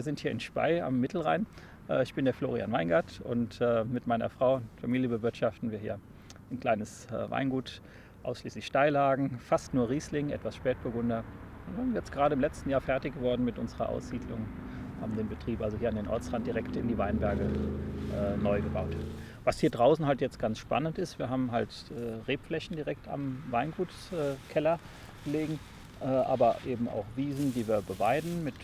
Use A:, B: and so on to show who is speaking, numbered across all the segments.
A: wir sind hier in Spey am Mittelrhein. Äh, ich bin der Florian Weingart und äh, mit meiner Frau Familie bewirtschaften wir hier ein kleines äh, Weingut, ausschließlich Steillagen, fast nur Riesling, etwas Spätburgunder. Wir sind jetzt gerade im letzten Jahr fertig geworden mit unserer Aussiedlung, haben den Betrieb also hier an den Ortsrand direkt in die Weinberge neu gebaut. Was hier draußen halt jetzt ganz spannend ist, wir haben halt Rebflächen direkt am Weingutskeller liegen, aber eben auch Wiesen, die wir beweiden mit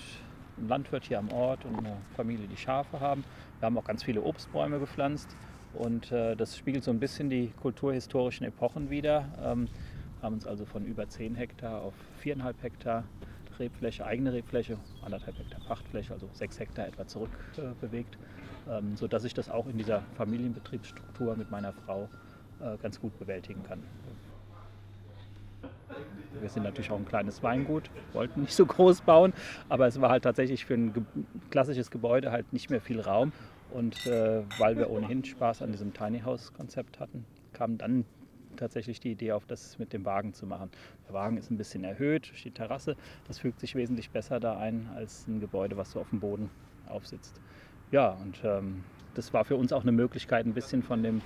A: einem Landwirt hier am Ort und einer Familie, die Schafe haben. Wir haben auch ganz viele Obstbäume gepflanzt und äh, das spiegelt so ein bisschen die kulturhistorischen Epochen wider. Ähm, haben uns also von über 10 Hektar auf 4,5 Hektar Rebfläche, eigene Rebfläche, 1,5 Hektar Pachtfläche, also 6 Hektar etwa zurückbewegt, äh, ähm, sodass ich das auch in dieser Familienbetriebsstruktur mit meiner Frau äh, ganz gut bewältigen kann. Wir sind natürlich auch ein kleines Weingut, wollten nicht so groß bauen, aber es war halt tatsächlich für ein ge klassisches Gebäude halt nicht mehr viel Raum. Und äh, weil wir ohnehin Spaß an diesem Tiny House Konzept hatten, kam dann tatsächlich die Idee auf, das mit dem Wagen zu machen. Der Wagen ist ein bisschen erhöht die Terrasse. Das fügt sich wesentlich besser da ein als ein Gebäude, was so auf dem Boden aufsitzt. Ja, und ähm, das war für uns auch eine Möglichkeit, ein bisschen von dem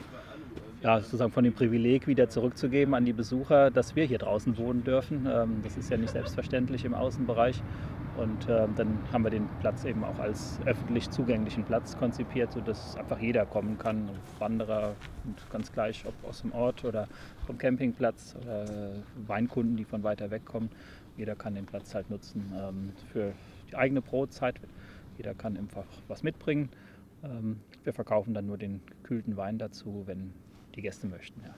A: ja, sozusagen von dem Privileg wieder zurückzugeben an die Besucher, dass wir hier draußen wohnen dürfen. Ähm, das ist ja nicht selbstverständlich im Außenbereich. Und ähm, dann haben wir den Platz eben auch als öffentlich zugänglichen Platz konzipiert, sodass einfach jeder kommen kann, Wanderer und ganz gleich, ob aus dem Ort oder vom Campingplatz oder Weinkunden, die von weiter weg kommen. Jeder kann den Platz halt nutzen ähm, für die eigene Brotzeit. Jeder kann einfach was mitbringen. Wir verkaufen dann nur den gekühlten Wein dazu, wenn die Gäste möchten. Ja.